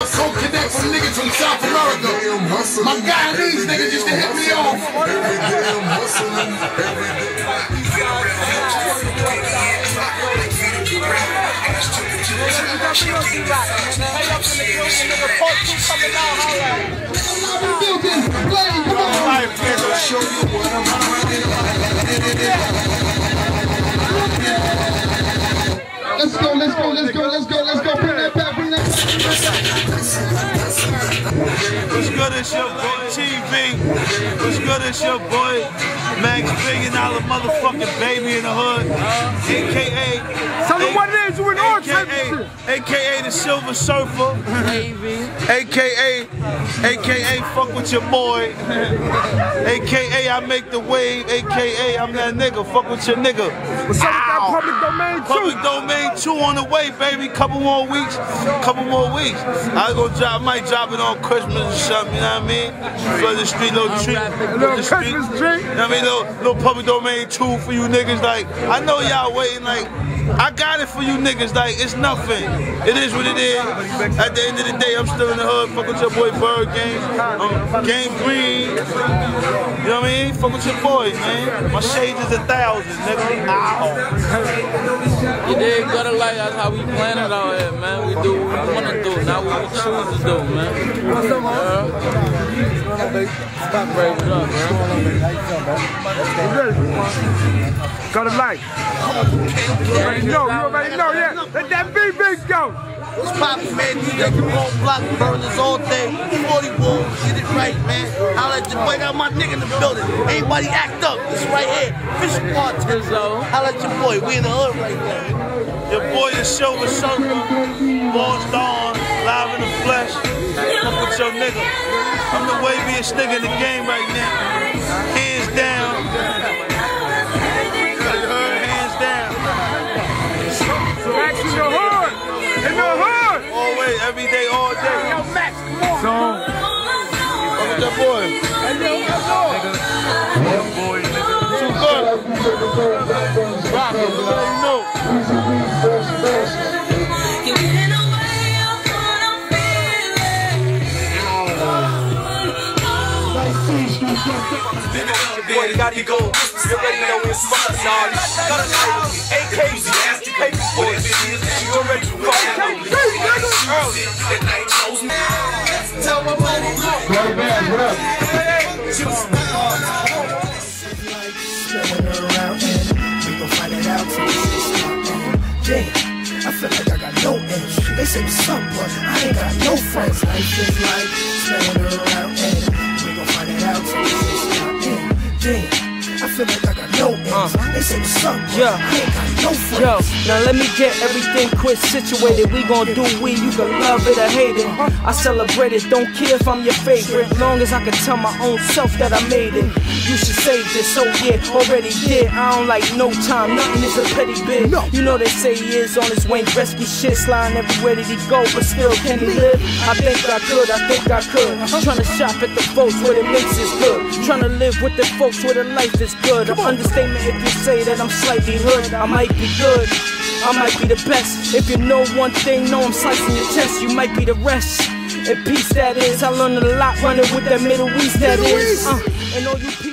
Coke connect from niggas from South America. My Guyanese niggas used to hit me off. Every day I'm hustling. Every day. Let's go, let's go, let's go, let's go, let's go. 何だ? What's good? It's your boy TV. What's good? It's your boy Max Billion Dollar motherfucking baby in the hood, aka Tell them what it is, you in all aka aka the Silver Surfer, aka aka fuck with your boy, aka I make the wave, aka I'm that nigga. Fuck with your nigga. What's up with that public domain Public domain two on the way, baby. Couple more weeks. Couple more weeks. I go drop, might drop it on Christmas something. You know what I mean? For the street little treat. for little the street. Christmas treat. You know what I mean? Little, little public domain two for you niggas. Like I know y'all waiting. Like I got it for you niggas. Like it's nothing. It is what it is. At the end of the day, I'm still in the hood. Fuck with your boy Byrd Gang. Um, Game Green. You know what I mean? Fuck with your boys, man. My shades is a thousand, nigga. Ow. You dig? Gotta like that's how we plan it out here, man. We do what we wanna do, not what we choose to do, man. What's up, man? Stop break it up, man. Got a light. You already know, you already know, yeah. Let that beat beat go. What's poppin', man? DJ Jerome Block burners all day. 40 wolves, get it right, man. Holla at your boy, got my nigga in the building. Anybody act up. It's right here. Fish Rizzo. Holla at your boy. We in the hood right now. Your boy is Silver Surfer, Lost Dawn, live in the flesh. Fuck with your nigga. I'm the waviest nigga in the game right now. Hands down. All day. Yo, Max, come on. So, Fuck with your boy. Too good. Rock it, you already know. Boy, you gotta go. You already know it's fucking all this. Got I feel like I got no ends. They say what's up, but I ain't got no friends. Life is like spinning like uh, I got no ends. They say what's up, Yeah. I ain't got no friends. Yo, now let me get everything quick situated. We gon' do we, you can love it or hate it. I celebrate it, don't care if I'm your favorite. Long as I can tell my own self that I made it. You should save this, so yeah, already did. I don't like no time, nothing is a petty bit. You know they say he is on his Wayne Gretzky shit, sliding everywhere that he go, but still can he live? I think I could, I think I could. Trying to shop at the folks where the mix is good. Trying to live with the folks where the life is good. An understatement if you say that I'm slightly hood. I might be good. I might be the best. If you know one thing, know I'm slicing your chest. You might be the rest. And peace that is. I learned a lot running with that Middle East that is. Uh, and all you